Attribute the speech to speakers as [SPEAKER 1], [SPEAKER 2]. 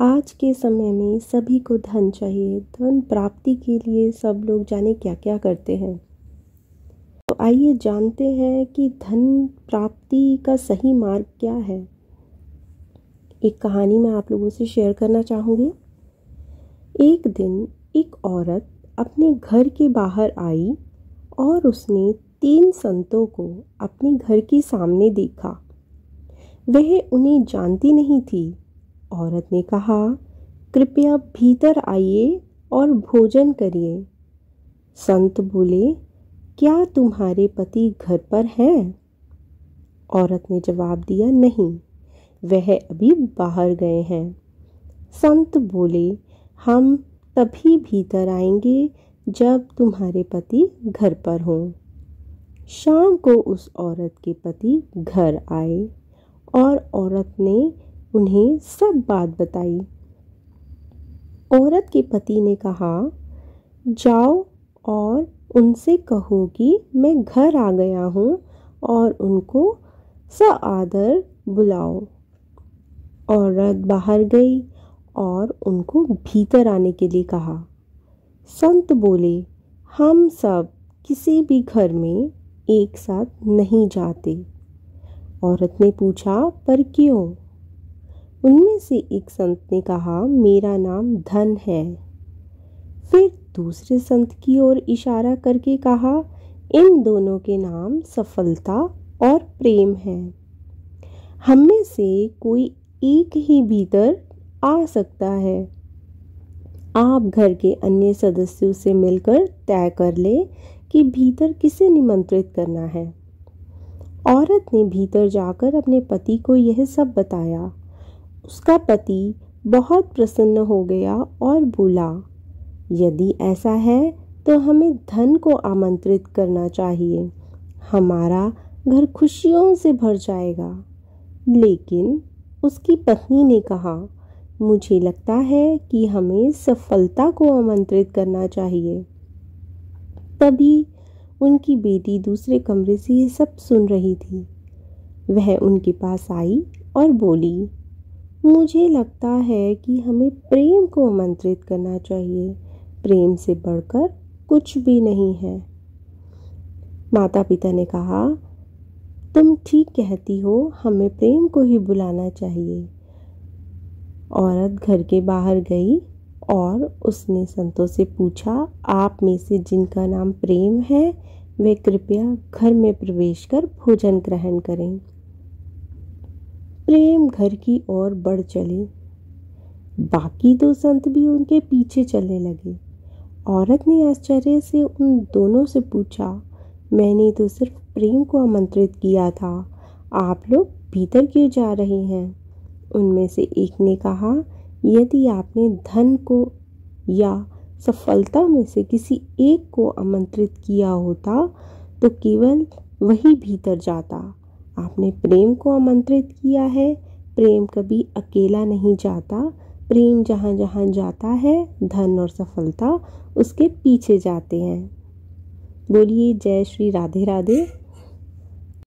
[SPEAKER 1] आज के समय में सभी को धन चाहिए। धन प्राप्ति के लिए सब लोग जाने क्या क्या करते हैं। तो आइए जानते हैं कि धन प्राप्ति का सही मार्ग क्या है। एक कहानी मैं आप लोगों से शेयर करना चाहूँगी। एक दिन एक औरत अपने घर के बाहर आई और उसने तीन संतों को अपने घर के सामने देखा। वह उन्हें जानती नहीं थी औरत ने कहा, कृपया भीतर आइए और भोजन करिए। संत बोले, क्या तुम्हारे पति घर पर हैं? औरत ने जवाब दिया, नहीं, वह अभी बाहर गए हैं। संत बोले, हम तभी भीतर आएँगे जब तुम्हारे पति घर पर हों। शाम को उस औरत के पति घर आए और औरत ने उन्हें सब बात बताई। औरत के पति ने कहा, जाओ और उनसे कहो कि मैं घर आ गया हूँ और उनको स आदर बुलाओ। औरत बाहर गई और उनको भीतर आने के लिए कहा। संत बोले, हम सब किसी भी घर में एक साथ नहीं जाते। औरत ने पूछा, पर क्यों? उनमें से एक संत ने कहा, मेरा नाम धन है। फिर दूसरे संत की ओर इशारा करके कहा, इन दोनों के नाम सफलता और प्रेम है। हम में से कोई एक ही भीतर आ सकता है। आप घर के अन्य सदस्यों से मिलकर तय कर ले कि भीतर किसे निमंत्रित करना है। औरत ने भीतर जाकर अपने पति को यह सब बताया। उसका पति बहुत प्रसन्न हो गया और बोला, यदि ऐसा है तो हमें धन को आमंत्रित करना चाहिए। हमारा घर खुशियों से भर जाएगा। लेकिन उसकी पत्नी ने कहा, मुझे लगता है कि हमें सफलता को आमंत्रित करना चाहिए। तभी उनकी बेटी दूसरे कमरे से ये सब सुन रही थी। वह उनके पास आई और बोली मुझे लगता है कि हमें प्रेम को आमंत्रित करना चाहिए। प्रेम से बढ़कर कुछ भी नहीं है। माता पिता ने कहा, तुम ठीक कहती हो, हमें प्रेम को ही बुलाना चाहिए। औरत घर के बाहर गई और उसने संतों से पूछा, आप में से जिनका नाम प्रेम है, वे कृपया घर में प्रवेश कर भोजन ग्रहण करें। प्रेम घर की ओर बढ़ चले। बाकी दो संत भी उनके पीछे चलने लगे। औरत ने आश्चर्य से उन दोनों से पूछा, मैंने तो सिर्फ़ प्रेम को आमंत्रित किया था। आप लोग भीतर क्यों जा रहे हैं? उनमें से एक ने कहा, यदि आपने धन को या सफलता में से किसी एक को आमंत्रित किया होता तो केवल वही भीतर जाता। आपने प्रेम को आमंत्रित किया है। प्रेम कभी अकेला नहीं जाता। प्रेम जहाँ जहाँ जाता है, धन और सफलता उसके पीछे जाते हैं। बोलिए जय श्री राधे राधे।